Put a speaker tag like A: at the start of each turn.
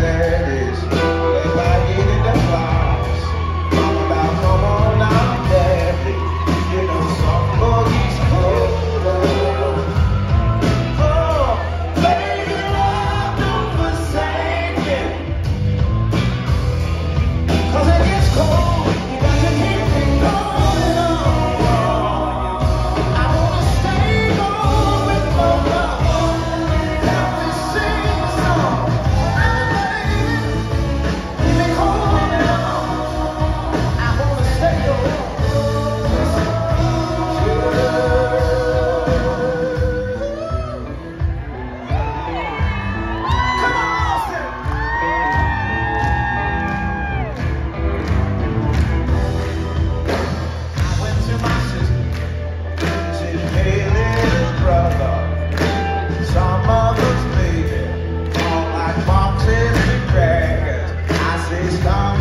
A: that is está